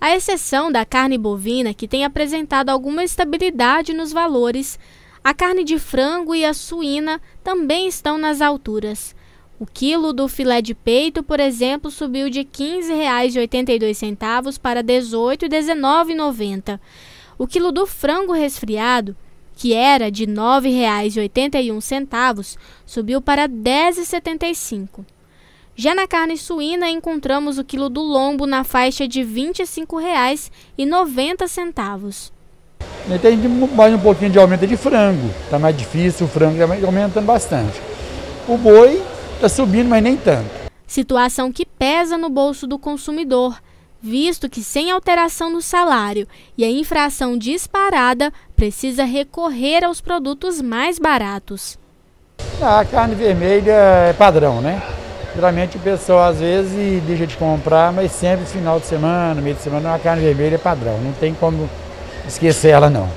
À exceção da carne bovina, que tem apresentado alguma estabilidade nos valores, a carne de frango e a suína também estão nas alturas. O quilo do filé de peito, por exemplo, subiu de R$ 15,82 para R$ 18,19,90. O quilo do frango resfriado, que era de R$ 9,81, subiu para R$ 10,75. Já na carne suína, encontramos o quilo do lombo na faixa de R$ 25,90. Tem mais um pouquinho de aumento de frango, está mais difícil, o frango está aumentando bastante. O boi está subindo, mas nem tanto. Situação que pesa no bolso do consumidor, visto que sem alteração no salário e a infração disparada, precisa recorrer aos produtos mais baratos. A carne vermelha é padrão, né? Geralmente o pessoal às vezes deixa de comprar, mas sempre final de semana, meio de semana, uma carne vermelha é padrão. Não tem como esquecer ela não.